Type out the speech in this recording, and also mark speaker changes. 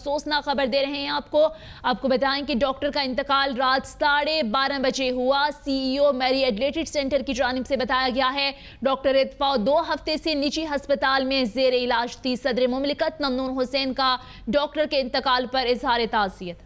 Speaker 1: अफसोसनाक खबर दे रहे हैं आपको। आपको बताएँ कि डॉक्टर का इंतकाल रात साढ़े बारह बजे हुआ। सीईओ मैरी एडलेटेड सेंटर की जानब से बताया गया है। डॉक्टर इतफा दो हफ़्ते से निजी अस्पताल में जेर इलाज थी। सदर ममलिकत ममनून हुसैन का डॉक्टर के इंतकाल पर इजहार ताज़ियत।